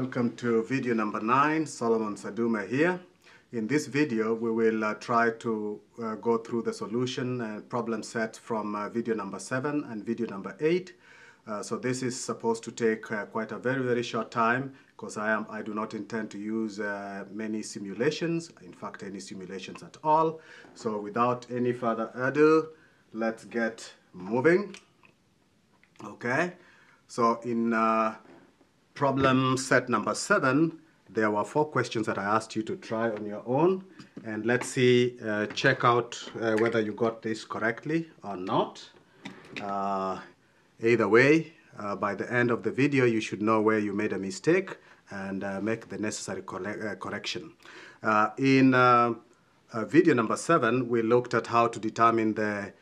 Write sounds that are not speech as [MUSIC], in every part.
Welcome to video number 9, Solomon Saduma here. In this video, we will uh, try to uh, go through the solution and problem set from uh, video number 7 and video number 8. Uh, so this is supposed to take uh, quite a very, very short time because I, am, I do not intend to use uh, many simulations, in fact, any simulations at all. So without any further ado, let's get moving. Okay, so in problem set number seven, there were four questions that I asked you to try on your own. And let's see, uh, check out uh, whether you got this correctly or not. Uh, either way, uh, by the end of the video, you should know where you made a mistake and uh, make the necessary uh, correction. in video number seven, we looked at how to determine the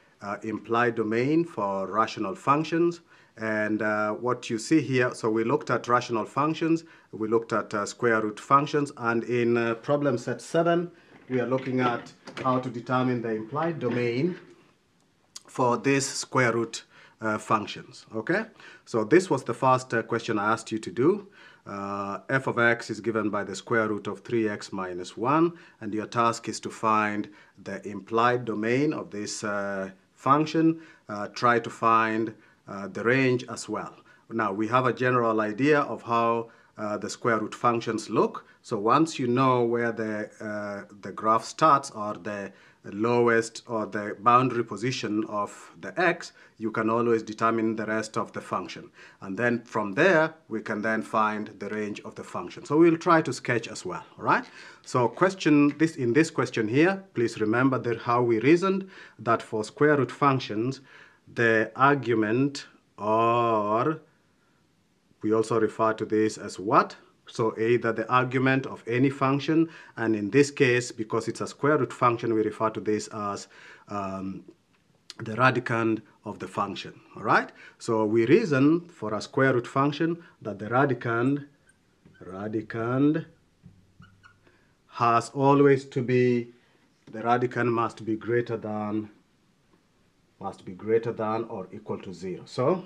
implied domain for rational functions. And uh, what you see here, so we looked at rational functions, we looked at uh, square root functions, and in uh, problem set 7, we are looking at how to determine the implied domain for these square root uh, functions, okay? So this was the first uh, question I asked you to do. Uh, f of x is given by the square root of 3x minus 1, and your task is to find the implied domain of this function. try to find the range as well. Now we have a general idea of how uh, the square root functions look. So once you know where the, uh, the graph starts or the lowest or the boundary position of the x, you can always determine the rest of the function. And then from there, we can then find the range of the function. So we'll try to sketch as well, right? So question this in this question here, please remember that how we reasoned that for square root functions, the argument or we also refer to this as what? So either the argument of any function and in this case because it's a square root function we refer to this as um, the radicand of the function all right? So we reason for a square root function that the radicand radicand has always to be the radicand must be greater than must be greater than or equal to 0. So,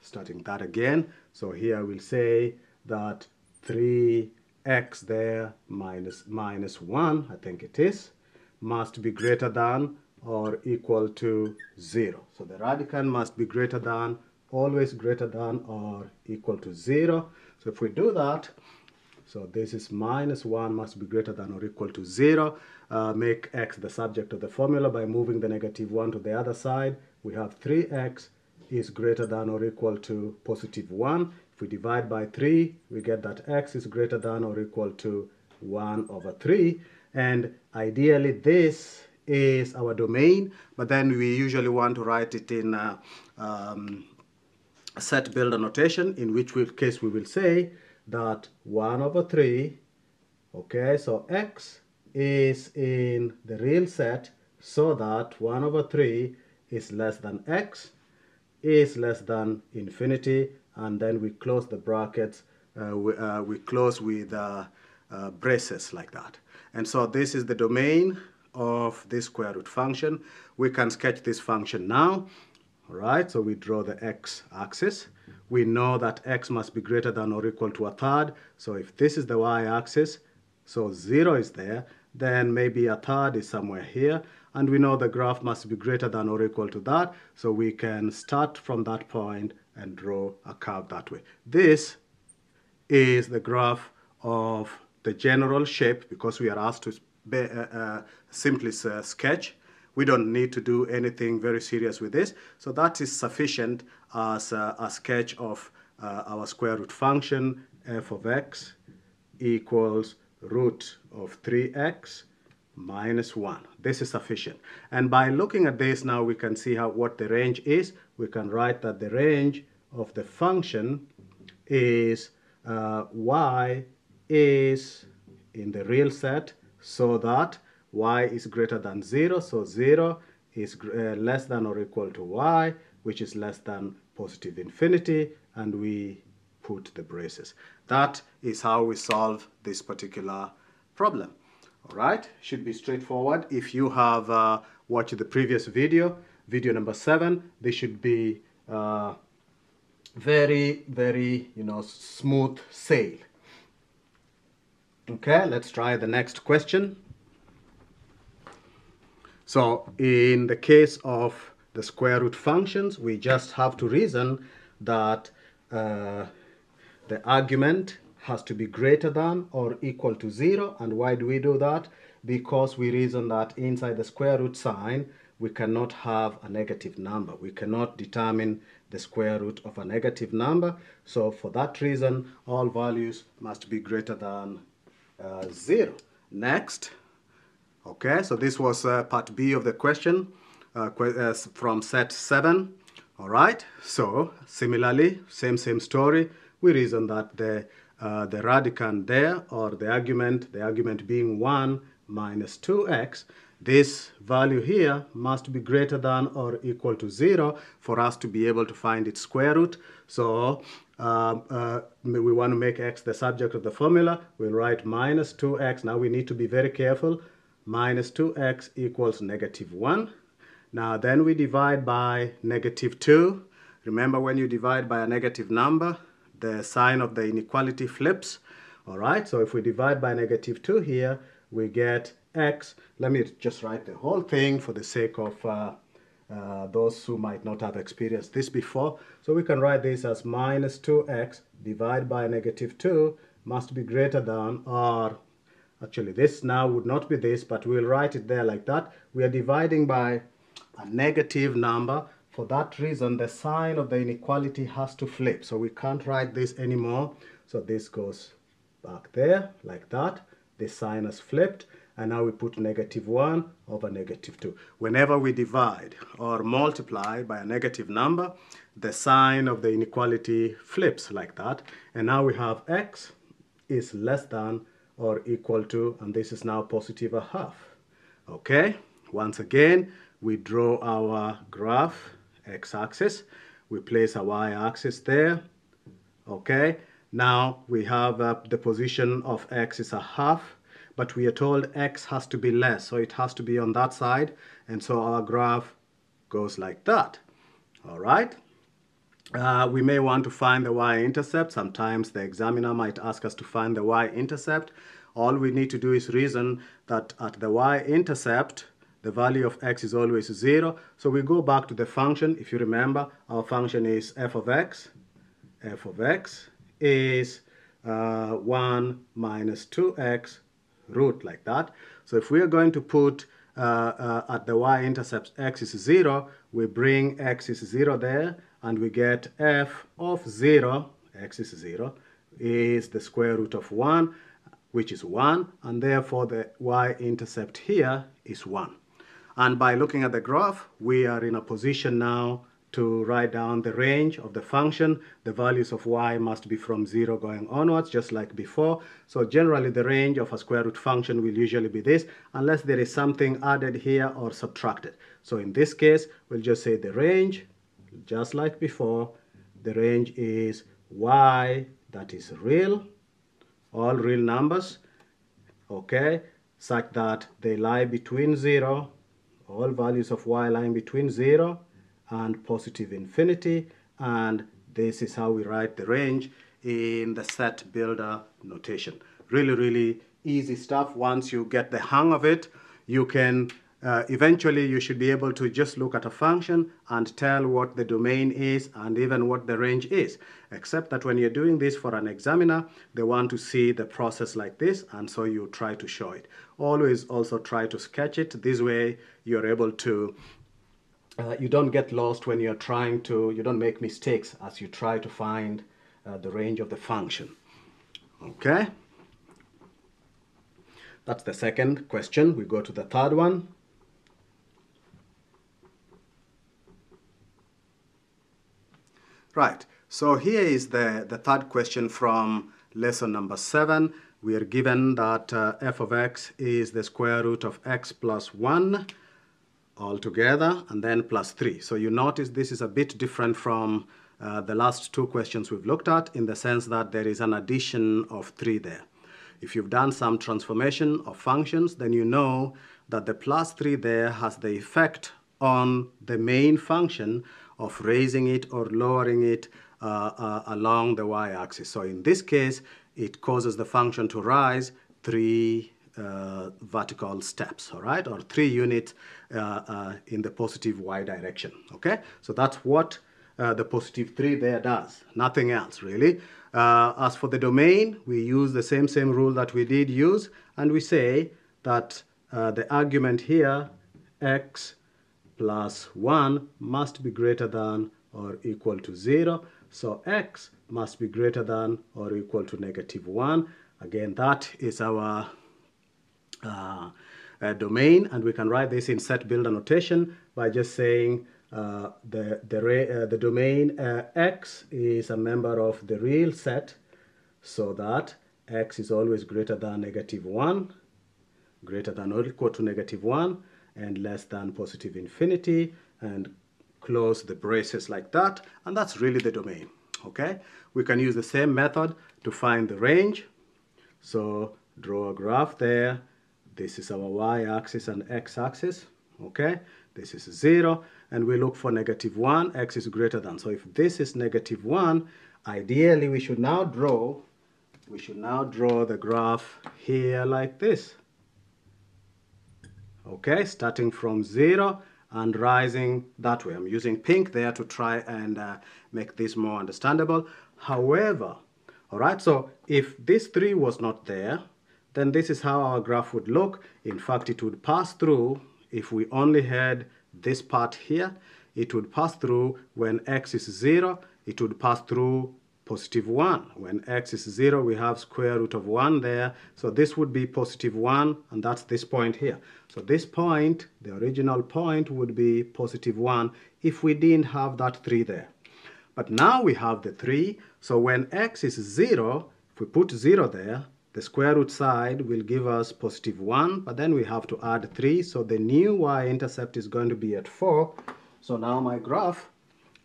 starting that again, so here we'll say that 3x there minus, minus 1, I think it is, must be greater than or equal to 0. So the radicand must be greater than, always greater than or equal to 0. So if we do that, so this is minus 1 must be greater than or equal to 0. Uh, make x the subject of the formula by moving the negative 1 to the other side. We have 3x is greater than or equal to positive 1. If we divide by 3, we get that x is greater than or equal to 1 over 3. And ideally, this is our domain, but then we usually want to write it in uh, um, set builder notation, in which case we will say that 1 over 3, okay, so x is in the real set so that 1 over 3 is less than x is less than infinity and then we close the brackets uh, we, uh, we, close with uh, uh braces like that. And so this is the domain of this square root function. We can sketch this function now. All right so we draw the x-axis we know that x must be greater than or equal to a third. So if this is the y-axis, so 0 is there, then maybe a third is somewhere here. And we know the graph must be greater than or equal to that. So we can start from that point and draw a curve that way. This is the graph of the general shape because we are asked to uh, uh, simply uh, sketch we don't need to do anything very serious with this. So that is sufficient as a, a sketch of uh, our square root function f of x equals root of 3x minus 1. This is sufficient. And by looking at this now we can see how what the range is. We can write that the range of the function is uh, y is in the real set so that y is greater than 0, so 0 is uh, less than or equal to y, which is less than positive infinity, and we put the braces. That is how we solve this particular problem. All right, should be straightforward. If you have uh, watched the previous video, video number seven, this should be uh, very, very, you know, smooth sail. Okay, let's try the next question. So in the case of the square root functions, we just have to reason that uh, the argument has to be greater than or equal to 0. And why do we do that? Because we reason that inside the square root sign, we cannot have a negative number. We cannot determine the square root of a negative number. So for that reason, all values must be greater than uh, 0. Next, okay, so this was uh, part B of the question uh, uh from set 7. All right, so similarly, same, same story. We reason that the, uh, the radicand there, or the argument, the argument being 1 minus 2x, this value here must be greater than or equal to 0 for us to be able to find its square root. So um, uh, we want to make x the subject of the formula. We'll write minus 2x. Now we need to be very careful. Minus 2x equals negative 1. Now then we divide by negative 2. Remember when you divide by a negative number, the sign of the inequality flips. All right, so if we divide by negative 2 here, we get x. Let me just write the whole thing for the sake of uh, uh, those who might not have experienced this before. So we can write this as minus 2x divided by negative 2 must be greater than or actually this now would not be this but we'll write it there like that. We are dividing by a negative number. For that reason the sign of the inequality has to flip. So we can't write this anymore. So this goes back there like that. The sign has flipped and now we put negative 1 over negative 2. Whenever we divide or multiply by a negative number, the sign of the inequality flips like that. And now we have x is less than or equal to, and this is now positive a half. Okay, once again, we draw our graph, x-axis. We place a y-axis there. Okay, now we have uh, the position of x is a half but we are told x has to be less, so it has to be on that side, and so our graph goes like that. All right. Uh, we may want to find the y-intercept. Sometimes the examiner might ask us to find the y-intercept. All we need to do is reason that at the y-intercept, the value of x is always 0. So we go back to the function. If you remember, our function is f of x. f of x is uh, 1 minus 2x root like that. So if we are going to put uh, uh, at the y-intercept x is 0, we bring x is 0 there, and we get f of 0, x is 0, is the square root of 1, which is 1, and therefore the y-intercept here is 1. And by looking at the graph, we are in a position now to write down the range of the function. The values of y must be from 0 going onwards, just like before. So generally, the range of a square root function will usually be this, unless there is something added here or subtracted. So in this case, we'll just say the range, just like before, the range is y, that is real, all real numbers, okay, such that they lie between 0, all values of y lying between 0 and positive infinity and this is how we write the range in the set builder notation. Really, really easy stuff. Once you get the hang of it, you can uh, eventually you should be able to just look at a function and tell what the domain is and even what the range is. Except that when you're doing this for an examiner, they want to see the process like this and so you try to show it. Always also try to sketch it. This way you're able to uh, you don't get lost when you're trying to, you don't make mistakes as you try to find uh, the range of the function. Okay? That's the second question. We go to the third one. Right, so here is the, the third question from lesson number seven. We are given that uh, f of x is the square root of x plus 1 all together and then plus 3. So you notice this is a bit different from uh, the last two questions we've looked at in the sense that there is an addition of 3 there. If you've done some transformation of functions, then you know that the plus 3 there has the effect on the main function of raising it or lowering it uh, uh, along the y-axis. So in this case, it causes the function to rise three uh, vertical steps, all right, or three units uh, uh, in the positive y direction, okay? So that's what uh, the positive 3 there does, nothing else really. As for the domain, we use the same, same rule that we did use, and we say that the argument here, x plus 1 must be greater than or equal to 0. So x must be greater than or equal to negative 1. Again, that is our uh, uh, domain, and we can write this in set builder notation by just saying uh, the, the, uh, the domain uh, x is a member of the real set so that x is always greater than negative 1, greater than or equal to negative 1, and less than positive infinity, and close the braces like that, and that's really the domain, okay? We can use the same method to find the range. So draw a graph there, this is our y-axis and x-axis, okay? This is 0, and we look for negative 1, x is greater than. So if this is negative 1, ideally we should now draw, we should now draw the graph here like this. Okay, starting from 0 and rising that way. I'm using pink there to try and uh, make this more understandable. However, all right, so if this 3 was not there, then this is how our graph would look. In fact, it would pass through, if we only had this part here, it would pass through when x is 0, it would pass through positive 1. When x is 0, we have square root of 1 there. So this would be positive 1, and that's this point here. So this point, the original point, would be positive 1 if we didn't have that 3 there. But now we have the 3, so when x is 0, if we put 0 there, the square root side will give us positive 1, but then we have to add 3. So the new y-intercept is going to be at 4. So now my graph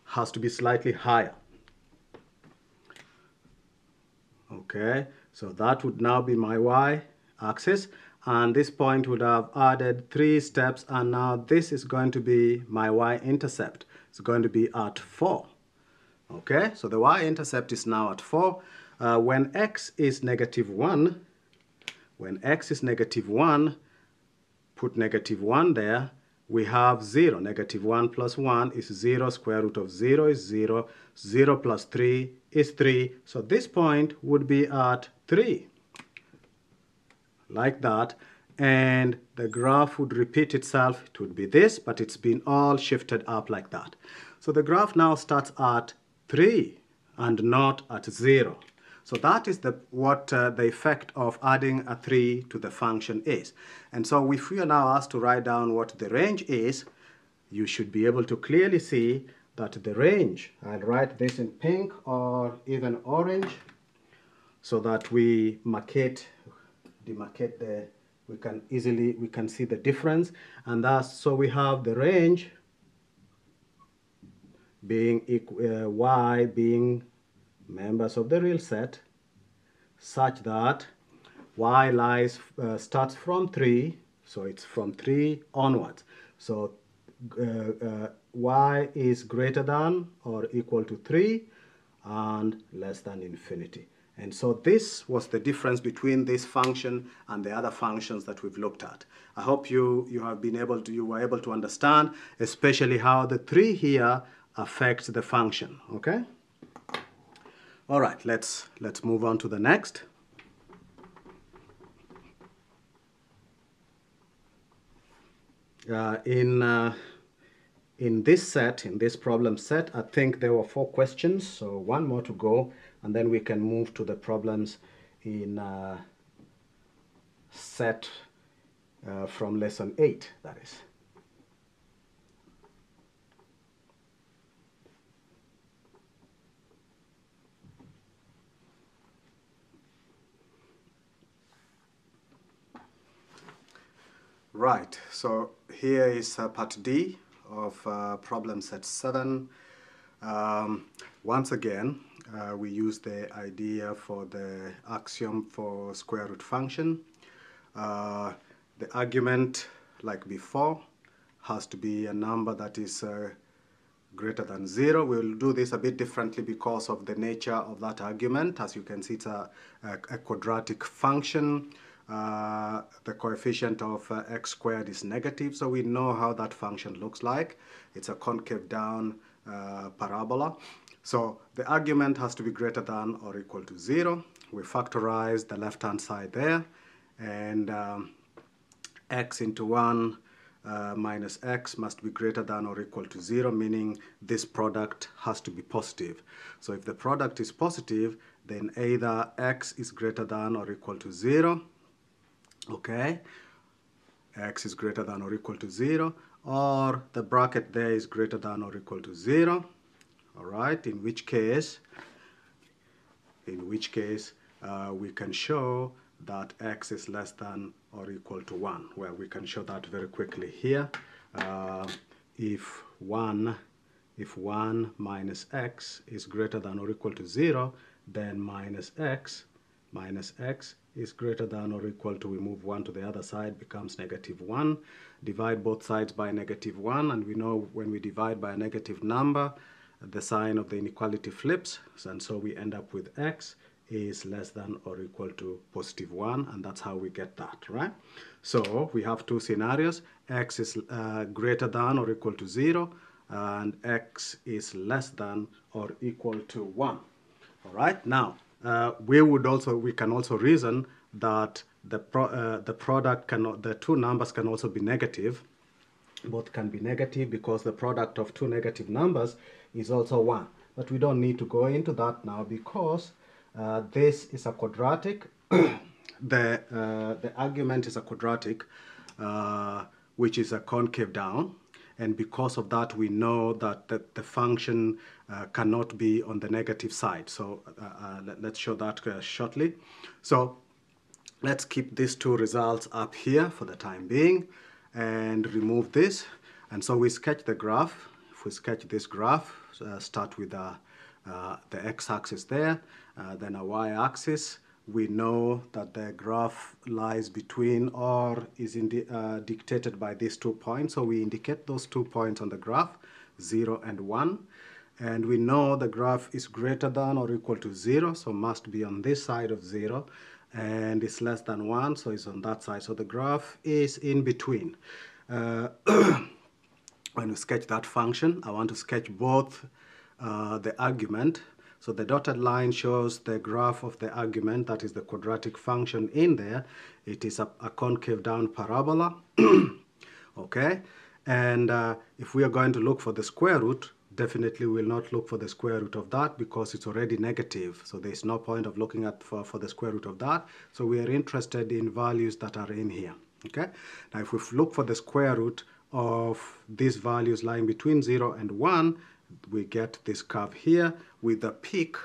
has to be slightly higher. Okay, so that would now be my y-axis. And this point would have added three steps. And now this is going to be my y-intercept. It's going to be at 4. Okay, so the y-intercept is now at 4. Uh, when x is negative 1, when x is negative 1, put negative 1 there, we have 0. Negative 1 plus 1 is 0. Square root of 0 is 0. 0 plus 3 is 3. So this point would be at 3. Like that. And the graph would repeat itself. It would be this, but it's been all shifted up like that. So the graph now starts at 3 and not at 0. So that is the, what uh, the effect of adding a 3 to the function is. And so if we are now asked to write down what the range is, you should be able to clearly see that the range, I'll write this in pink or even orange, so that we markate, demarcate the, we can easily, we can see the difference. And thus, so we have the range being equal, uh, y being members of the real set such that y lies uh, starts from 3 so it's from 3 onwards so uh, uh, y is greater than or equal to 3 and less than infinity and so this was the difference between this function and the other functions that we've looked at. I hope you, you have been able to, you were able to understand, especially how the 3 here affects the function, okay? All right, let's, let's move on to the next. Uh, in, uh, in this set, in this problem set, I think there were four questions, so one more to go, and then we can move to the problems in uh, set uh, from lesson 8, that is. Right, so here is uh, part D of uh, problem set 7. Um, once again, uh, we use the idea for the axiom for square root function. Uh, the argument, like before, has to be a number that is uh, greater than 0. We'll do this a bit differently because of the nature of that argument. As you can see, it's a, a, a quadratic function. Uh, the coefficient of uh, x squared is negative, so we know how that function looks like. It's a concave down uh, parabola. So the argument has to be greater than or equal to 0. We factorize the left-hand side there, and um, x into 1 uh, minus x must be greater than or equal to 0, meaning this product has to be positive. So if the product is positive, then either x is greater than or equal to 0, okay, x is greater than or equal to 0, or the bracket there is greater than or equal to 0, all right, in which case, in which case uh, we can show that x is less than or equal to 1, well we can show that very quickly here. Uh, if 1 if 1 minus x is greater than or equal to 0, then minus x minus x is greater than or equal to, we move 1 to the other side, becomes negative 1. Divide both sides by negative 1, and we know when we divide by a negative number, the sign of the inequality flips, and so we end up with x is less than or equal to positive 1 and that's how we get that right? So we have two scenarios. X is uh, greater than or equal to 0 and x is less than or equal to 1 all right now uh, we would also we can also reason that the pro, uh, the product cannot the two numbers can also be negative both can be negative because the product of two negative numbers is also 1 but we don't need to go into that now because uh, this is a quadratic. [COUGHS] the, uh, the argument is a quadratic, uh, which is a concave down. And because of that, we know that the, function uh, cannot be on the negative side. So uh, let, us show that shortly. So let's keep these two results up here for the time being and remove this. And so we sketch the graph. If we sketch this graph, start with the the x-axis there, uh, then a y-axis. We know that the graph lies between or is uh, dictated by these two points. So we indicate those two points on the graph, 0 and 1. And we know the graph is greater than or equal to 0, so must be on this side of 0. And it's less than 1, so it's on that side. So the graph is in between. Uh, [CLEARS THROAT] when we sketch that function, I want to sketch both uh, the argument so the dotted line shows the graph of the argument, that is the quadratic function in there. It is a, a concave down parabola, [CLEARS THROAT] okay? And uh, if we are going to look for the square root, definitely will not look for the square root of that because it's already negative. So there's no point of looking at for, for the square root of that. So we are interested in values that are in here, okay? Now if we look for the square root of these values lying between 0 and 1, we get this curve here with the peak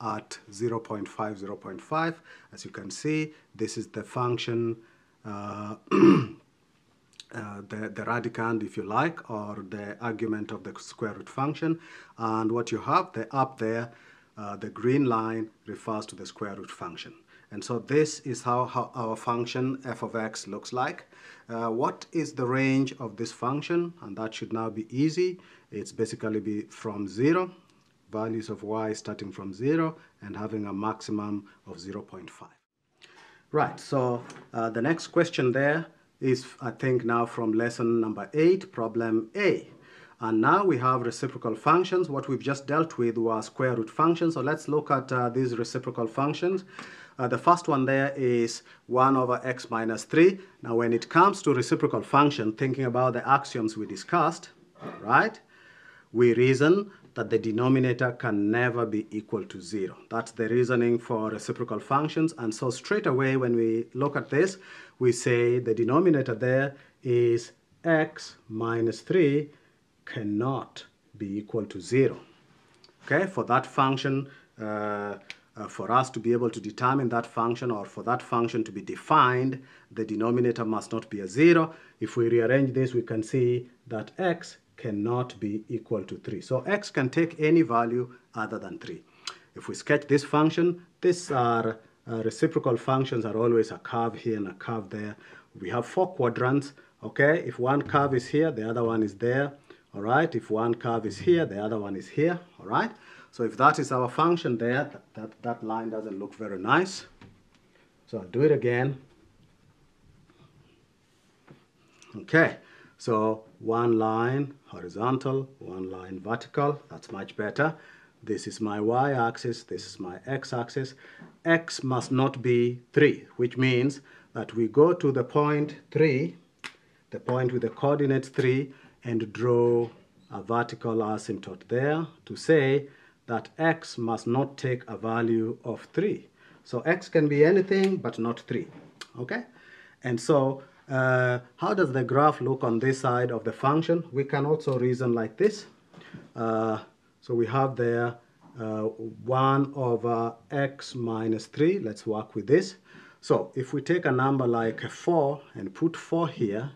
at 0.5, 0.5. As you can see, this is the function, uh, [CLEARS THROAT] uh, the, the radicand, if you like, or the argument of the square root function. And what you have the up there, uh, the green line refers to the square root function. And so this is how, how our function f of x looks like. Uh, what is the range of this function? And that should now be easy. It's basically be from 0, values of y starting from 0, and having a maximum of 0.5. Right, so uh, the next question there is, I think, now from lesson number 8, problem A. And now we have reciprocal functions. What we've just dealt with was square root functions. So let's look at uh, these reciprocal functions. Uh, the first one there is 1 over x minus 3. Now when it comes to reciprocal function, thinking about the axioms we discussed, right, we reason that the denominator can never be equal to 0. That's the reasoning for reciprocal functions. And so straight away when we look at this, we say the denominator there is x minus 3 cannot be equal to 0. Okay, for that function, uh, uh, for us to be able to determine that function or for that function to be defined, the denominator must not be a zero. If we rearrange this, we can see that x cannot be equal to 3. So x can take any value other than 3. If we sketch this function, these are uh, reciprocal functions are always a curve here and a curve there. We have four quadrants, okay? If one curve is here, the other one is there, all right? If one curve is here, the other one is here, all right? So if that is our function there, that, that, that line doesn't look very nice. So I'll do it again. Okay, so one line horizontal, one line vertical. That's much better. This is my y-axis, this is my x-axis. x must not be 3, which means that we go to the point 3, the point with the coordinates 3, and draw a vertical asymptote there to say that x must not take a value of 3. So x can be anything but not 3. Okay? And so uh, how does the graph look on this side of the function? We can also reason like this. Uh, so we have there uh, 1 over x minus 3. Let's work with this. So if we take a number like 4 and put 4 here,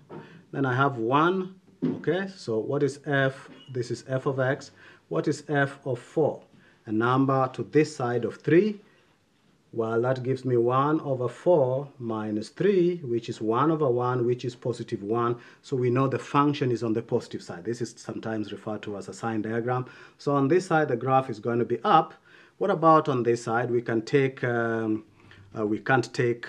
then I have 1. Okay, so what is f? This is f of x. What is f of 4? A number to this side of 3 well, that gives me 1 over 4 minus 3, which is 1 over 1, which is positive 1. So we know the function is on the positive side. This is sometimes referred to as a sign diagram. So on this side, the graph is going to be up. What about on this side? We can take, um, uh, we can't take,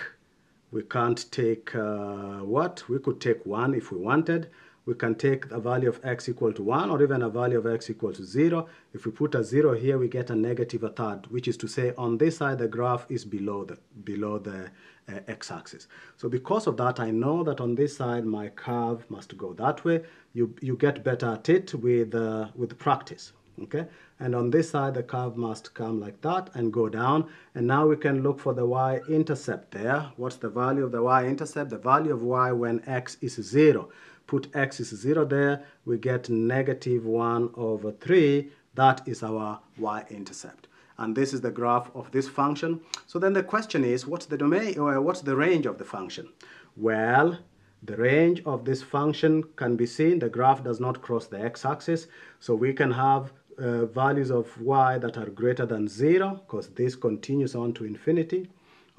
we can't take uh, what? We could take 1 if we wanted we can take a value of x equal to 1 or even a value of x equal to 0. If we put a 0 here, we get a negative a third, which is to say on this side, the graph is below the, below the uh, x-axis. So because of that, I know that on this side, my curve must go that way. You, you get better at it with, uh, with practice. Okay, and on this side the curve must come like that and go down and now we can look for the y-intercept there what's the value of the y-intercept the value of y when x is 0 put x is 0 there, we get negative 1 over 3. That is our y-intercept. And this is the graph of this function. So then the question is, what's the domain, or what's the range of the function? Well, the range of this function can be seen. The graph does not cross the x-axis. So we can have uh, values of y that are greater than 0, because this continues on to infinity.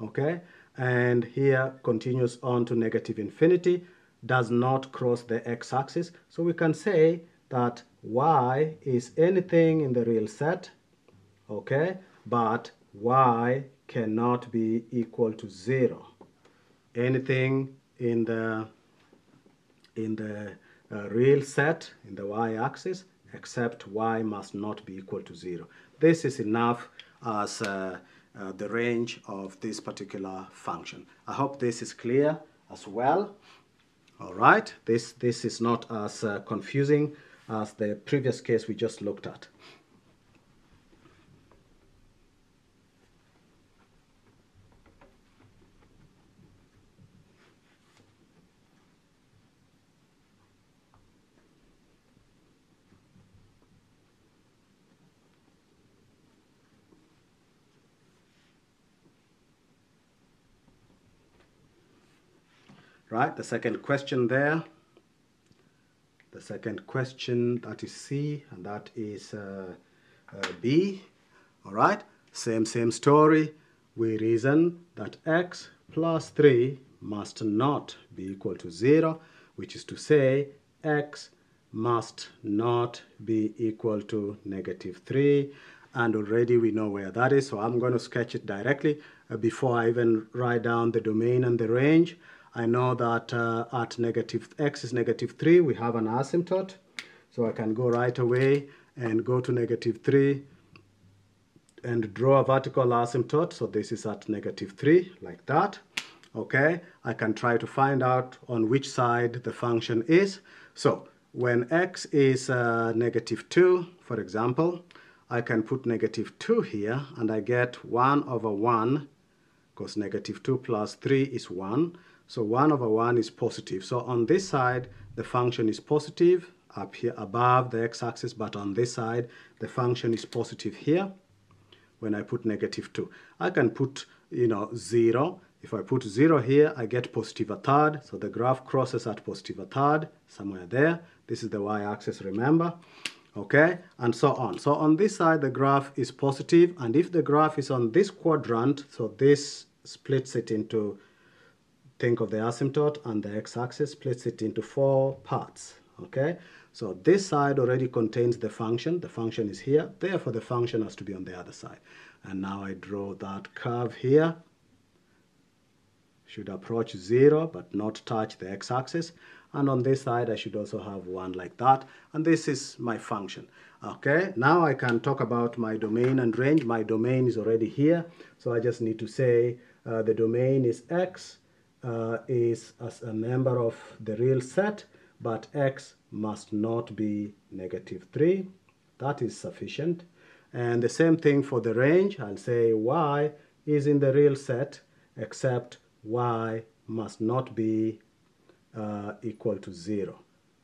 Okay? And here continues on to negative infinity does not cross the x-axis. So we can say that y is anything in the real set, okay, but y cannot be equal to 0. Anything in the, in the uh, real set, in the y-axis, except y must not be equal to 0. This is enough as uh, uh, the range of this particular function. I hope this is clear as well. All right, this, this is not as uh, confusing as the previous case we just looked at. Right? The second question there. The second question, that is C, and that is uh, uh, B. All right, same, same story. We reason that x plus 3 must not be equal to 0, which is to say x must not be equal to negative 3. And already we know where that is, so I'm going to sketch it directly uh, before I even write down the domain and the range. I know that uh, at negative x is negative 3, we have an asymptote. So I can go right away and go to negative 3 and draw a vertical asymptote. So this is at negative 3, like that. Okay, I can try to find out on which side the function is. So when x is uh, negative 2, for example, I can put negative 2 here and I get 1 over 1 because negative 2 plus 3 is 1. So 1 over 1 is positive. So on this side, the function is positive up here above the x-axis, but on this side, the function is positive here when I put negative 2. I can put, you know, 0. If I put 0 here, I get positive a third. So the graph crosses at positive a third, somewhere there. This is the y-axis, remember? Okay, and so on. So on this side, the graph is positive, and if the graph is on this quadrant, so this splits it into think of the asymptote and the x-axis, splits it into four parts, okay? So this side already contains the function. The function is here. Therefore, the function has to be on the other side. And now I draw that curve here. Should approach 0, but not touch the x-axis. and on this side I should also have 1 like that and this is my function okay now I can talk about my domain and range my domain is already here so I just need to say uh, the domain is x uh, is as a member of the real set but x must not be negative 3 that is sufficient. And the same thing for the range. I'll say y is in the real set except y must not be uh, equal to 0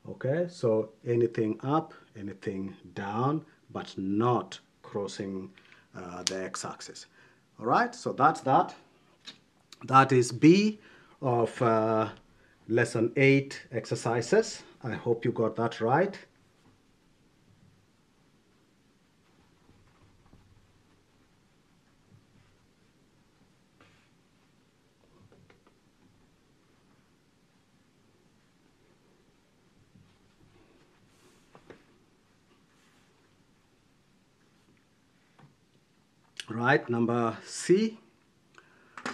okay? So anything up anything down but not crossing uh, the x-axis all right? So that's that. That is B of uh, lesson 8 exercises. I hope you got that right. Right number C.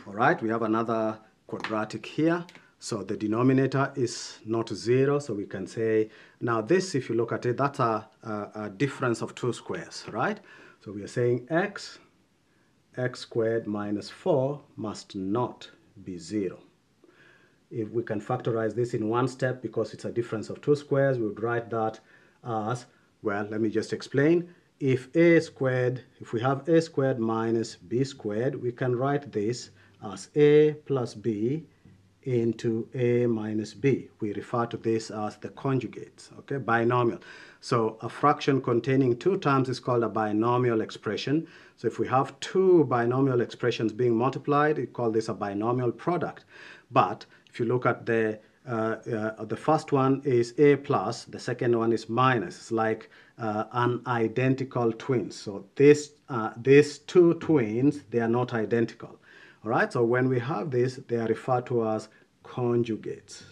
All right we have another quadratic here. So the denominator is not zero so we can say now this if you look at it that's a, a, a difference of two squares right? So we are saying x x squared minus 4 must not be zero. If we can factorize this in one step because it's a difference of two squares we would write that as well let me just explain. If a squared, if we have a squared minus b squared, we can write this as a plus b into a minus b. We refer to this as the conjugates, okay, binomial. So a fraction containing two terms is called a binomial expression. So if we have two binomial expressions being multiplied, we call this a binomial product. But if you look at the uh, uh, the first one is a plus, the second one is minus. It's like uh, an identical twins. So this, uh, these two twins, they are not identical. All right, so when we have this, they are referred to as conjugates.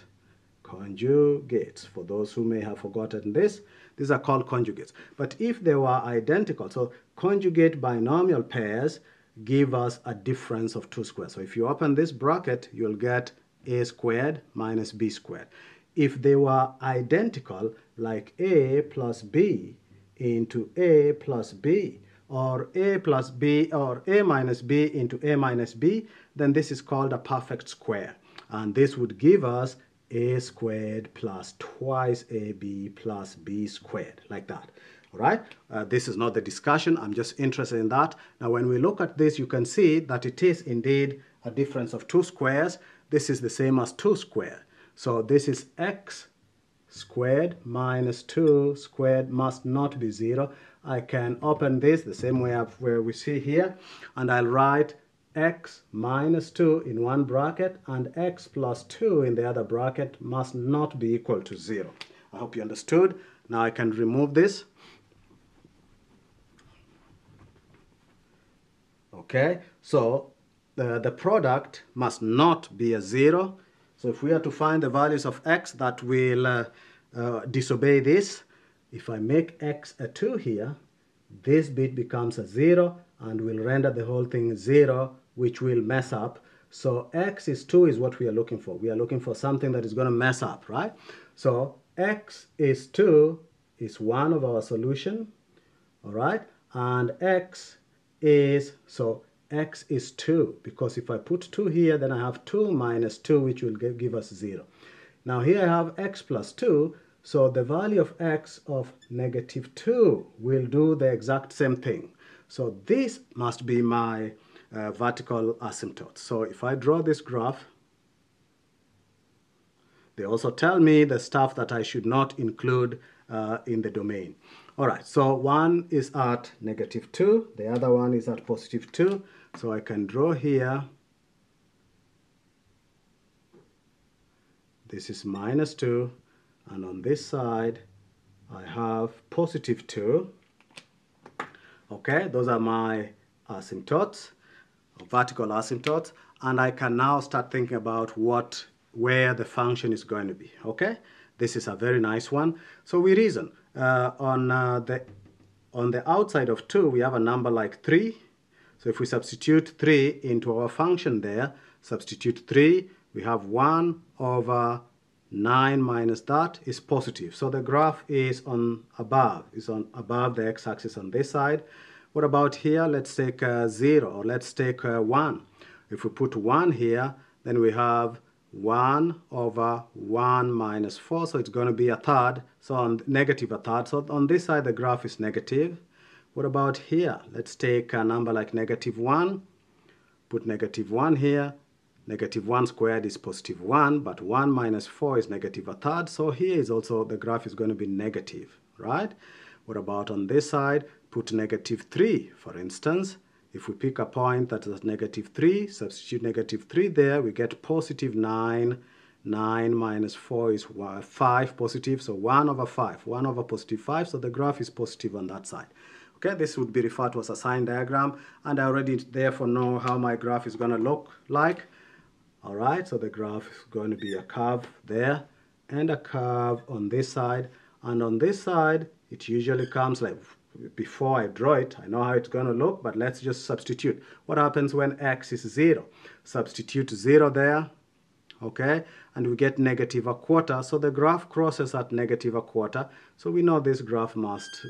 Conjugates, for those who may have forgotten this, these are called conjugates. But if they were identical, so conjugate binomial pairs give us a difference of two squares. So if you open this bracket, you'll get a squared minus b squared. If they were identical, like a plus b into a plus b, or a plus b, or a minus b into a minus b, then this is called a perfect square. And this would give us a squared plus twice ab plus b squared, like that. All right, uh, this is not the discussion. I'm just interested in that. Now, when we look at this, you can see that it is indeed a difference of two squares. This is the same as 2 squared. So this is x squared minus 2 squared must not be 0. I can open this the same way of where we see here and I'll write x minus 2 in one bracket and x plus 2 in the other bracket must not be equal to 0. I hope you understood. Now I can remove this. Okay, so the, the product must not be a zero. So if we are to find the values of x that will uh, uh, disobey this, if I make x a 2 here, this bit becomes a 0 and will render the whole thing 0, which will mess up. So x is 2 is what we are looking for. We are looking for something that is going to mess up, right? So x is 2 is one of our solution, all right? And x is, so x is 2 because if I put 2 here then I have 2 minus 2 which will give us 0. Now here I have x plus 2 so the value of x of negative 2 will do the exact same thing. So this must be my uh, vertical asymptote. So if I draw this graph they also tell me the stuff that I should not include uh, in the domain. All right, so one is at negative 2, the other one is at positive 2. So I can draw here, this is minus 2, and on this side I have positive 2. Okay, those are my asymptotes, vertical asymptotes, and I can now start thinking about what, where the function is going to be, okay? This is a very nice one. So we reason, uh, on, uh, the, on the outside of 2, we have a number like 3, so if we substitute 3 into our function there, substitute 3, we have 1 over 9 minus that is positive. So the graph is on above, is on above the x-axis on this side. What about here? Let's take uh, 0 or let's take uh, 1. If we put 1 here, then we have 1 over 1 minus 4, so it's going to be a third, so on negative a third. So on this side, the graph is negative. What about here? Let's take a number like negative 1, put negative 1 here, Negative 1 squared is positive 1, but 1 minus 4 is negative a third. So here is also, the graph is going to be negative, right? What about on this side? Put negative 3, for instance. If we pick a point that is negative 3, substitute negative 3 there, we get positive 9. 9 minus 4 is 5 positive, so 1 over 5. 1 over positive 5, so the graph is positive on that side. Okay, this would be referred to as a sign diagram, and I already therefore know how my graph is going to look like. All right, so the graph is going to be a curve there and a curve on this side. And on this side, it usually comes like before I draw it, I know how it's going to look, but let's just substitute. What happens when x is 0? Substitute 0 there, okay? And we get negative a quarter. So the graph crosses at negative a quarter. So we know this graph must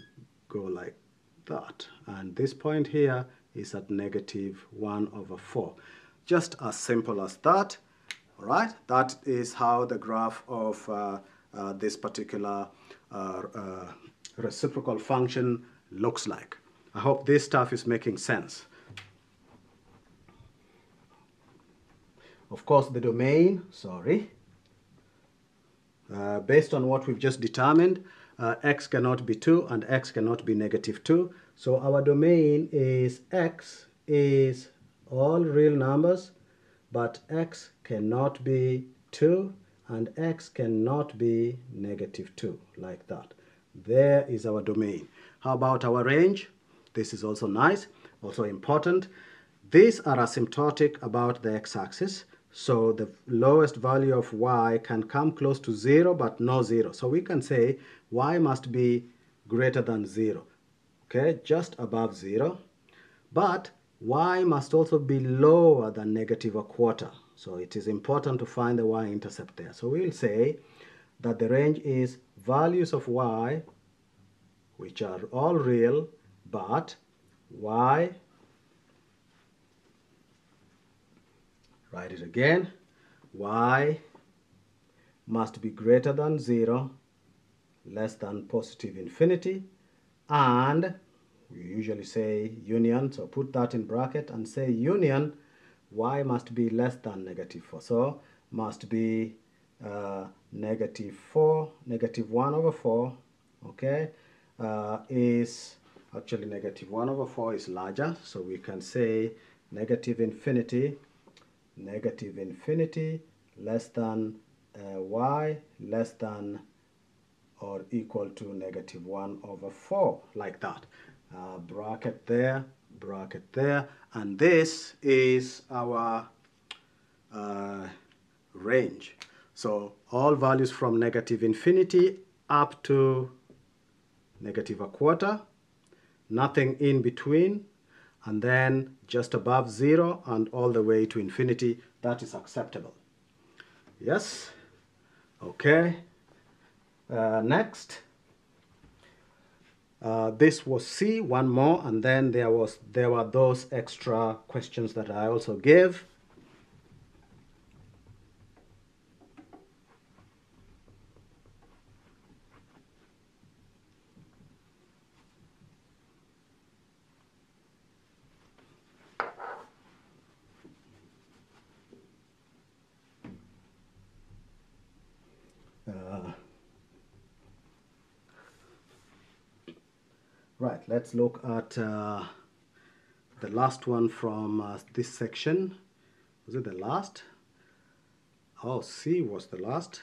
go like that. And this point here is at negative 1 over 4. Just as simple as that. All right, that is how the graph of uh, uh, this particular uh, uh, reciprocal function looks like. I hope this stuff is making sense. Of course, the domain, sorry, uh, based on what we've just determined, uh, x cannot be 2 and x cannot be negative 2. So our domain is x is all real numbers, but x cannot be 2 and x cannot be negative 2, like that. There is our domain. How about our range? This is also nice, also important. These are asymptotic about the x-axis, so the lowest value of y can come close to 0, but no 0. So we can say y must be greater than 0, okay, just above 0. But y must also be lower than negative a quarter. So it is important to find the y-intercept there. So we'll say that the range is values of y, which are all real, but y, write it again, y must be greater than 0, less than positive infinity, and we usually say union, so put that in bracket and say union y must be less than negative 4. So must be uh, negative 4, negative 1 over 4, okay, uh, is actually negative 1 over 4 is larger. So we can say negative infinity, negative infinity less than uh, y less than or equal to negative 1 over 4, like that uh, bracket there, bracket there, and this is our uh, range. So all values from negative infinity up to negative a quarter, nothing in between, and then just above zero and all the way to infinity, that is acceptable. Yes? Okay. Uh, next. Uh, this was C, one more, and then there was there were those extra questions that I also gave. Right, let's look at uh, the last one from uh, this section. Was it the last? Oh, C was the last.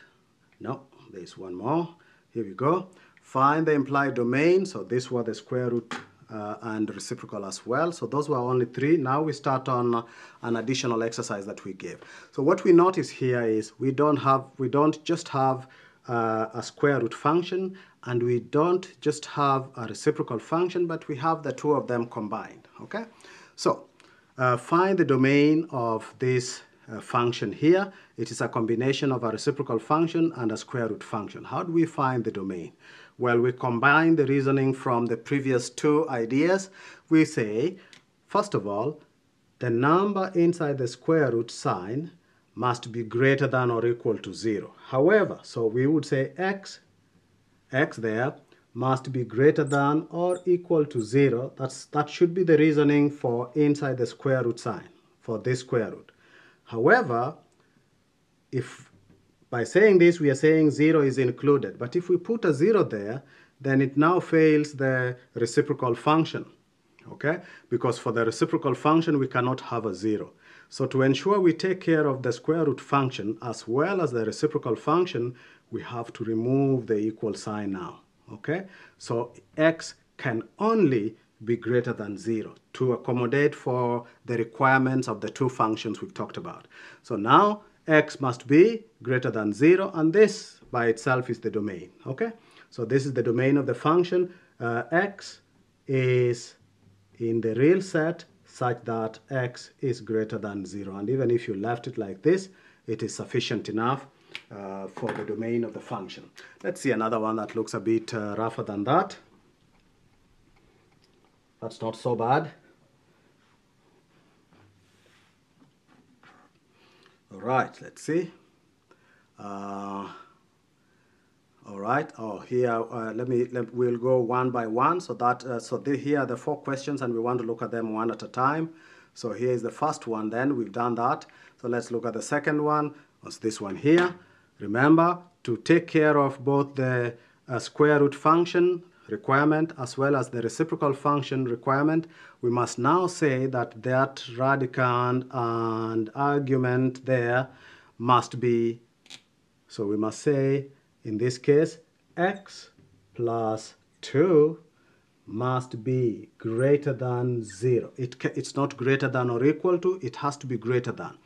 No, there's one more. Here we go. Find the implied domain. So this was the square root uh, and reciprocal as well. So those were only three. Now we start on uh, an additional exercise that we gave. So what we notice here is we don't have, we don't just have uh, a square root function and we don't just have a reciprocal function but we have the two of them combined okay so uh, find the domain of this uh, function here. It is a combination of a reciprocal function and a square root function. How do we find the domain? Well, we combine the reasoning from the previous two ideas. We say, first of all, the number inside the square root sign must be greater than or equal to 0. However, so we would say x, x there, must be greater than or equal to 0. That's, that should be the reasoning for inside the square root sign, for this square root. However, if by saying this we are saying 0 is included, but if we put a 0 there, then it now fails the reciprocal function, okay? Because for the reciprocal function we cannot have a 0. So to ensure we take care of the square root function as well as the reciprocal function, we have to remove the equal sign now, okay? So x can only be greater than 0 to accommodate for the requirements of the two functions we've talked about. So now x must be greater than 0 and this by itself is the domain, okay? So this is the domain of the function. Uh, x is in the real set such that x is greater than 0 and even if you left it like this, it is sufficient enough uh, for the domain of the function. Let's see another one that looks a bit uh, rougher than that. That's not so bad. All right, let's see. Uh, right. Oh, here uh, let me. Let, we'll go one by one. So that uh, so the, here are the four questions, and we want to look at them one at a time. So here is the first one. Then we've done that. So let's look at the second one. It's this one here. Remember to take care of both the uh, square root function requirement as well as the reciprocal function requirement, we must now say that that radicand and argument there must be, so we must say in this case, x plus 2 must be greater than 0. It, it's not greater than or equal to, it has to be greater than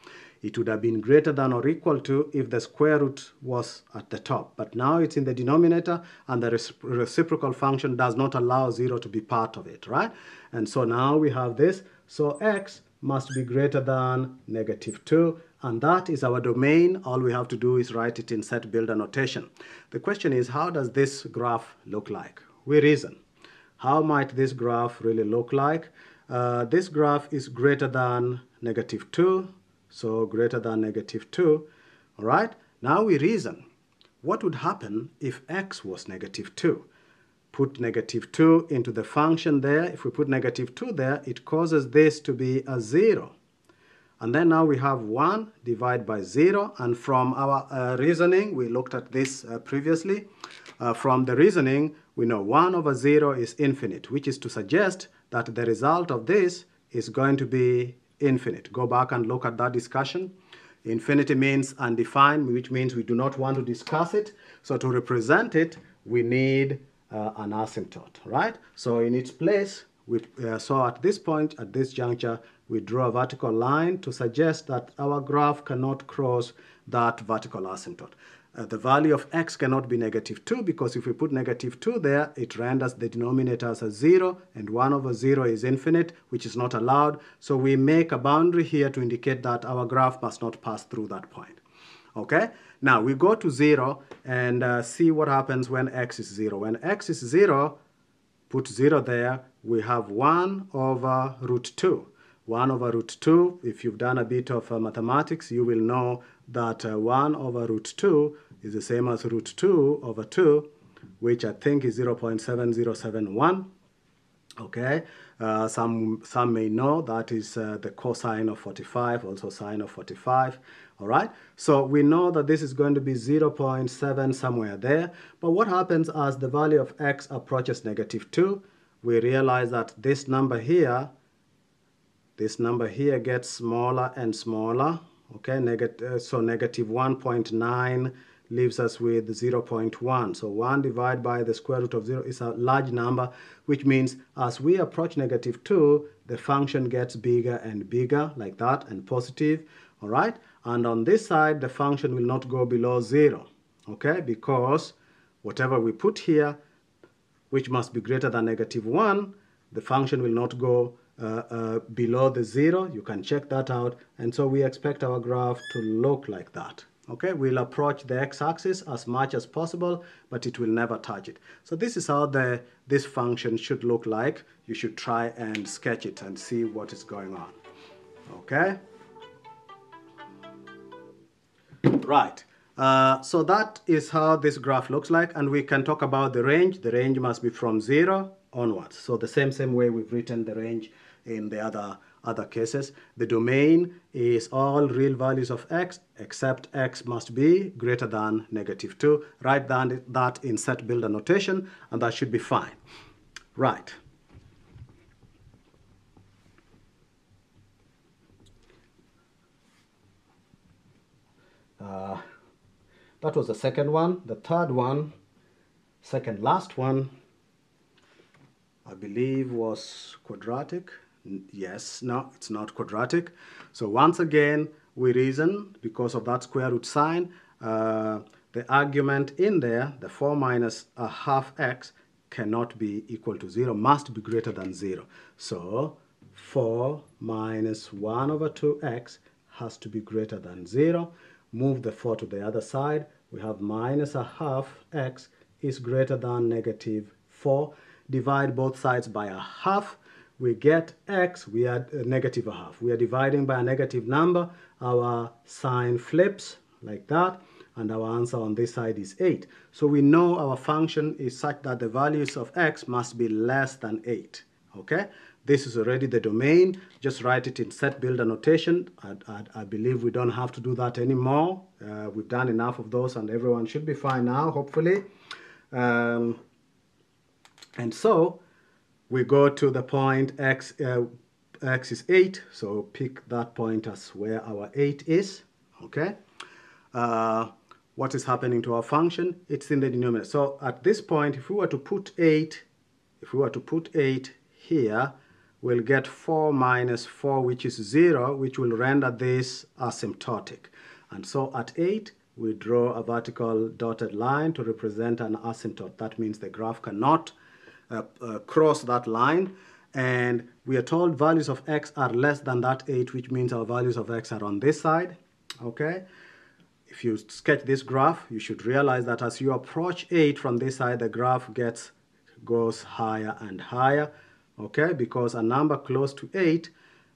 it would have been greater than or equal to if the square root was at the top. But now it's in the denominator and the reciprocal function does not allow 0 to be part of it, right? And so now we have this. So x must be greater than negative 2 and that is our domain. All we have to do is write it in set builder notation. The question is how does this graph look like? We reason. How might this graph really look like? Uh, this graph is greater than negative 2 so greater than negative 2. All right, now we reason. What would happen if x was negative 2? Put negative 2 into the function there. If we put negative 2 there, it causes this to be a 0. And then now we have 1 divided by 0. And from our uh, reasoning, we looked at this uh, previously. Uh, from the reasoning, we know 1 over 0 is infinite, which is to suggest that the result of this is going to be infinite. Go back and look at that discussion. Infinity means undefined, which means we do not want to discuss it. So to represent it, we need uh, an asymptote, right? So in its place, we uh, so at this point, at this juncture, we draw a vertical line to suggest that our graph cannot cross that vertical asymptote uh, the value of x cannot be negative 2 because if we put negative 2 there, it renders the denominator as a 0 and 1 over 0 is infinite, which is not allowed. So we make a boundary here to indicate that our graph must not pass through that point. Okay, now we go to 0 and uh, see what happens when x is 0. When x is 0, put 0 there, we have 1 over root 2. 1 over root 2, if you've done a bit of uh, mathematics, you will know that uh, 1 over root 2 is the same as root 2 over 2, which I think is 0.7071. Okay, uh, some, some may know that is uh, the cosine of 45, also sine of 45. All right, so we know that this is going to be 0.7 somewhere there. But what happens as the value of x approaches negative 2? We realize that this number here, this number here gets smaller and smaller okay uh, so negative 1.9 leaves us with 0.1 so 1 divided by the square root of 0 is a large number which means as we approach negative 2 the function gets bigger and bigger like that and positive all right and on this side the function will not go below 0 okay because whatever we put here which must be greater than negative 1 the function will not go uh, uh, below the zero. You can check that out. And so we expect our graph to look like that. Okay, we'll approach the x-axis as much as possible, but it will never touch it. So this is how the this function should look like. You should try and sketch it and see what is going on. Okay? Right. Uh, so that is how this graph looks like and we can talk about the range. The range must be from 0 onwards. So the same same way we've written the range in the other other cases. The domain is all real values of x except x must be greater than negative 2. Write down that in set builder notation and that should be fine. Right. Uh, that was the second one. The third one, second last one, I believe was quadratic. Yes, no, it's not quadratic. So once again, we reason because of that square root sign, uh, the argument in there, the 4 minus a half x, cannot be equal to 0, must be greater than 0. So 4 minus 1 over 2x has to be greater than 0. Move the 4 to the other side. We have minus a half x is greater than negative 4. Divide both sides by a half. We get x, we are uh, negative a half. We are dividing by a negative number. Our sign flips like that. And our answer on this side is 8. So we know our function is such that the values of x must be less than 8. Okay? This is already the domain. Just write it in set builder notation. I, I, I believe we don't have to do that anymore. Uh, we've done enough of those and everyone should be fine now, hopefully. Um, and so we go to the point x, uh, x is 8. So pick that point as where our 8 is. Okay. Uh, what is happening to our function? It's in the denominator. So at this point, if we were to put 8, if we were to put 8 here, we'll get 4 minus 4, which is 0, which will render this asymptotic. And so at 8, we draw a vertical dotted line to represent an asymptote. That means the graph cannot uh, uh, cross that line. And we are told values of x are less than that 8, which means our values of x are on this side. Okay? If you sketch this graph, you should realize that as you approach 8 from this side, the graph gets goes higher and higher okay? Because a number close to 8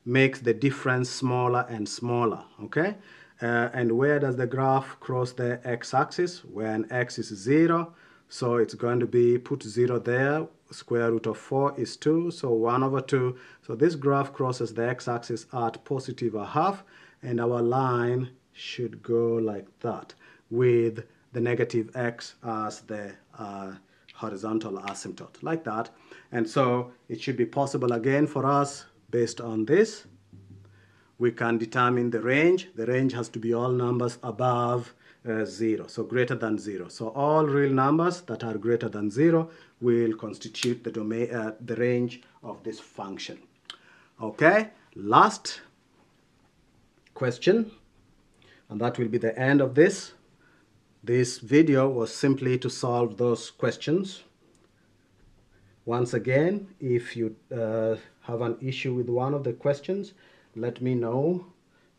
makes the difference smaller and smaller okay? Uh, and where does the graph cross the x-axis? When x is 0 so it's going to be put 0 there square root of 4 is 2 so 1 over 2 so this graph crosses the x-axis at positive a half and our line should go like that with the negative x as the uh, horizontal asymptote like that. And so it should be possible again for us based on this we can determine the range. The range has to be all numbers above uh, 0 so greater than 0 so all real numbers that are greater than 0 will constitute the domain uh, the range of this function. Okay last question and that will be the end of this this video was simply to solve those questions. Once again, if you uh, have an issue with one of the questions, let me know.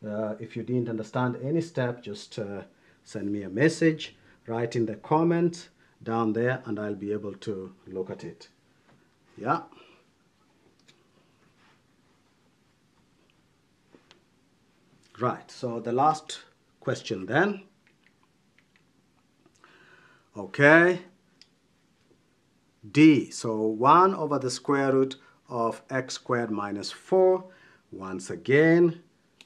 Uh, if you didn't understand any step, just uh, send me a message, write in the comments down there, and I'll be able to look at it. Yeah. Right, so the last question then. Okay. D, so 1 over the square root of x squared minus 4. Once again,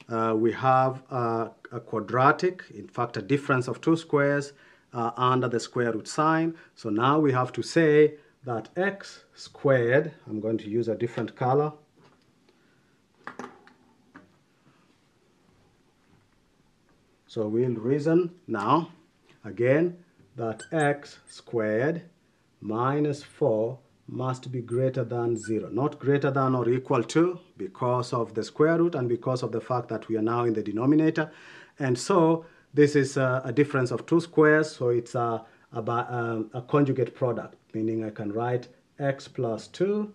uh, we have a, quadratic, in fact a difference of two squares uh, under the square root sign. So now we have to say that x squared, I'm going to use a different color. So we'll reason now, again, that x squared minus 4 must be greater than 0. Not greater than or equal to because of the square root and because of the fact that we are now in the denominator. And so this is a, a difference of two squares, so it's a, a, a, conjugate product, meaning I can write x plus 2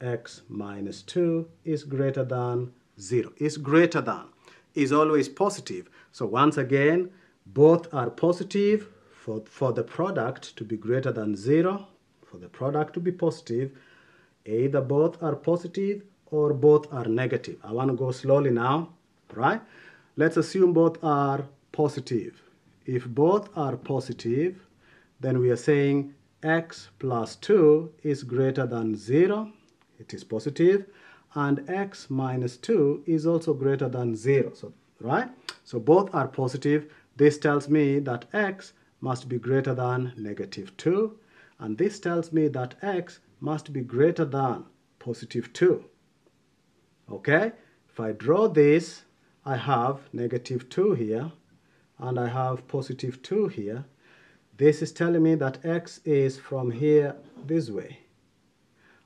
x minus 2 is greater than 0. Is greater than is always positive. So once again, both are positive for, for the product to be greater than 0, for the product to be positive, either both are positive or both are negative. I want to go slowly now, right? Let's assume both are positive. If both are positive, then we are saying x plus 2 is greater than 0. It is positive. And x minus 2 is also greater than 0. So, right? So both are positive. This tells me that x must be greater than negative 2. And this tells me that x must be greater than positive 2. Okay? If I draw this, I have negative 2 here and I have positive 2 here. This is telling me that x is from here this way.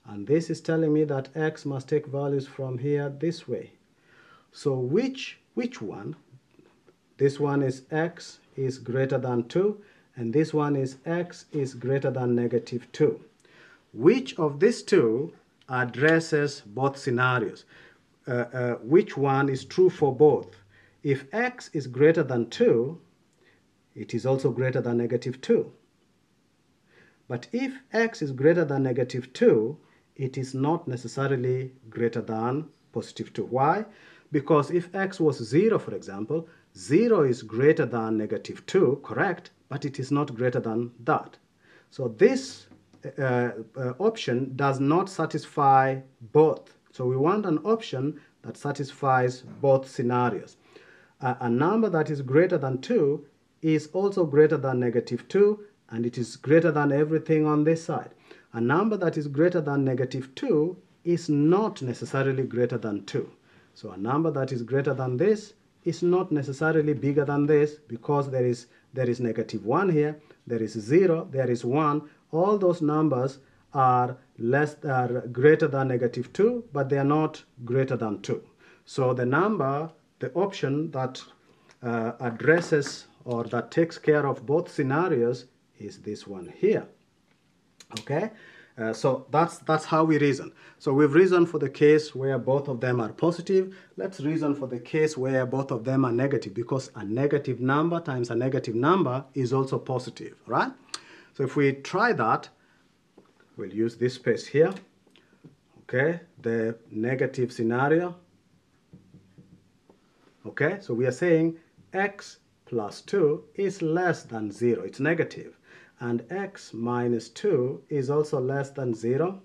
And this is telling me that x must take values from here this way. So which, which one? This one is x is greater than 2 and this one is x is greater than negative 2. Which of these two addresses both scenarios? Uh, uh, which one is true for both? If x is greater than 2, it is also greater than negative 2. But if x is greater than negative 2, it is not necessarily greater than positive 2. Why? Because if x was 0, for example, 0 is greater than negative 2, correct, but it is not greater than that. So this uh, uh, option does not satisfy both. So we want an option that satisfies both scenarios. Uh, a number that is greater than 2 is also greater than negative 2 and it is greater than everything on this side. A number that is greater than negative 2 is not necessarily greater than 2. So a number that is greater than this is not necessarily bigger than this because there is, there is negative 1 here, there is 0, there is 1. All those numbers are less are greater than negative 2, but they are not greater than 2. So the number, the option that uh, addresses or that takes care of both scenarios is this one here. Okay? Uh, so that's that's how we reason. So we've reasoned for the case where both of them are positive. Let's reason for the case where both of them are negative because a negative number times a negative number is also positive, right? So if we try that, we'll use this space here. Okay, the negative scenario. Okay, so we are saying x plus 2 is less than 0. It's negative and x minus 2 is also less than 0.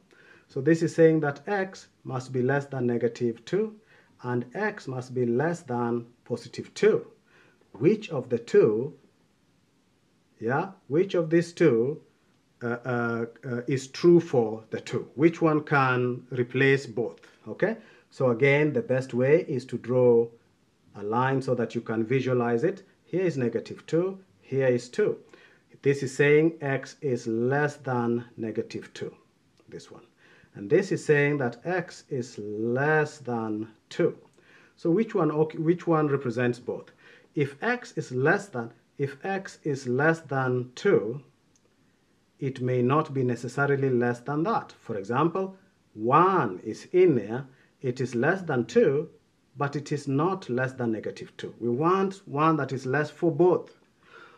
So this is saying that x must be less than negative 2 and x must be less than positive 2. Which of the two, yeah, which of these two uh, uh, uh, is true for the two? Which one can replace both, okay? So again, the best way is to draw a line so that you can visualize it. Here is negative 2, here is 2. This is saying x is less than negative 2, this one. And this is saying that x is less than 2. So which one, which one represents both? If x is less than, if x is less than 2, it may not be necessarily less than that. For example, 1 is in there, it is less than 2, but it is not less than negative 2. We want one that is less for both.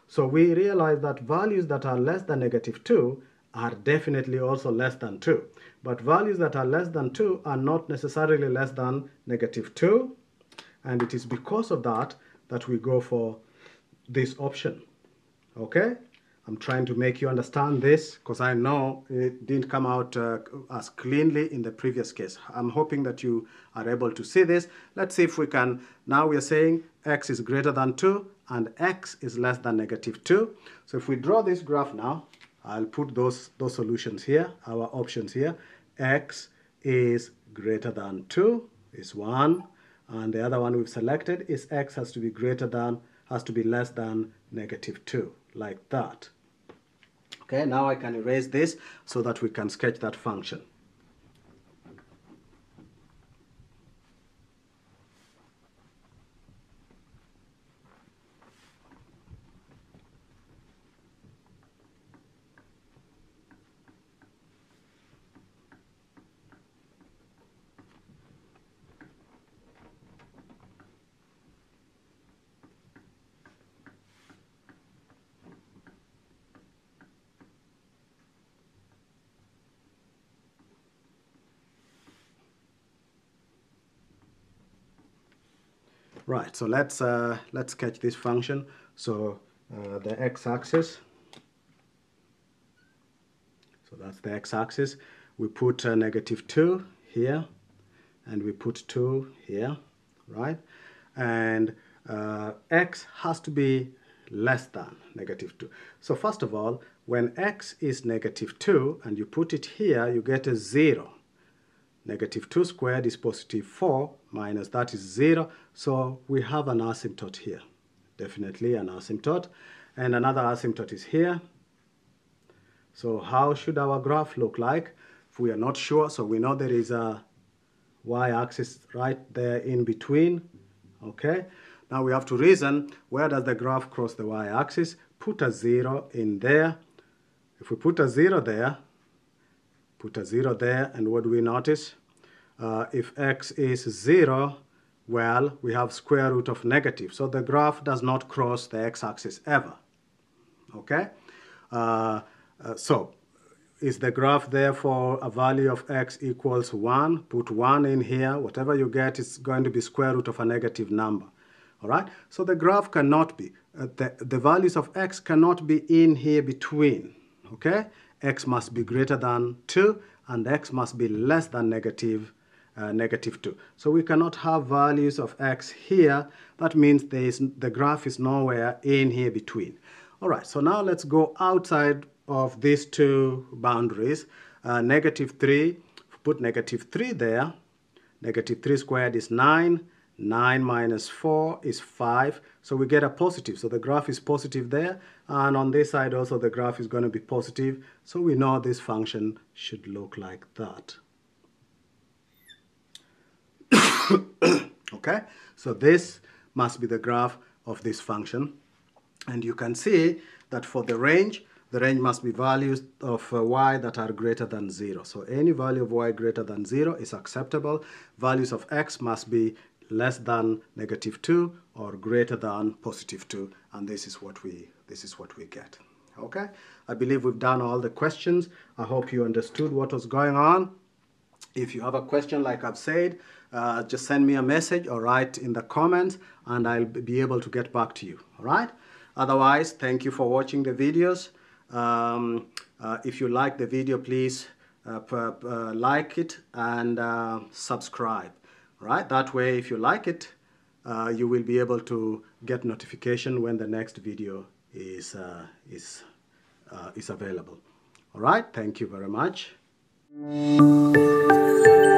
So we realize that values that are less than negative 2 are definitely also less than 2. But values that are less than 2 are not necessarily less than negative 2. And it is because of that that we go for this option. Okay? I'm trying to make you understand this because I know it didn't come out uh, as cleanly in the previous case. I'm hoping that you are able to see this. Let's see if we can, now we are saying x is greater than 2 and x is less than negative 2. So if we draw this graph now, I'll put those, those solutions here, our options here. x is greater than 2 is 1, and the other one we've selected is x has to be greater than, has to be less than negative 2, like that. Okay, now I can erase this so that we can sketch that function. Right, so let's, uh, let's sketch this function. So uh, the x-axis, so that's the x-axis. We put uh, negative 2 here, and we put 2 here, right? And uh, x has to be less than negative 2. So first of all, when x is negative 2 and you put it here, you get a 0. Negative 2 squared is positive 4 minus that is 0. So we have an asymptote here. Definitely an asymptote. And another asymptote is here. So how should our graph look like? If we are not sure, so we know there is a y-axis right there in between. Okay. Now we have to reason where does the graph cross the y-axis? Put a 0 in there. If we put a 0 there, put a 0 there, and what do we notice? Uh, if x is 0, well, we have square root of negative. So the graph does not cross the x-axis ever. Okay? Uh, uh, so is the graph there for a value of x equals 1? Put 1 in here. Whatever you get is going to be square root of a negative number. All right? So the graph cannot be, uh, the, the values of x cannot be in here between. Okay? x must be greater than 2 and x must be less than negative, uh, negative 2. So we cannot have values of x here. That means there is, the graph is nowhere in here between. All right, so now let's go outside of these two boundaries. Uh, negative 3, put negative 3 there. Negative 3 squared is 9. 9 minus 4 is 5. So we get a positive. So the graph is positive there. And on this side also the graph is going to be positive. So we know this function should look like that. [COUGHS] okay, so this must be the graph of this function. And you can see that for the range, the range must be values of uh, y that are greater than 0. So any value of y greater than 0 is acceptable. Values of x must be less than negative 2 or greater than positive 2 and this is what we this is what we get okay i believe we've done all the questions i hope you understood what was going on if you have a question like i've said uh, just send me a message or write in the comments and i'll be able to get back to you all right otherwise thank you for watching the videos um, uh, if you like the video please uh, uh like it and uh, subscribe right? That way, if you like it, uh, you will be able to get notification when the next video is, is, is available. All right, thank you very much. Thank you.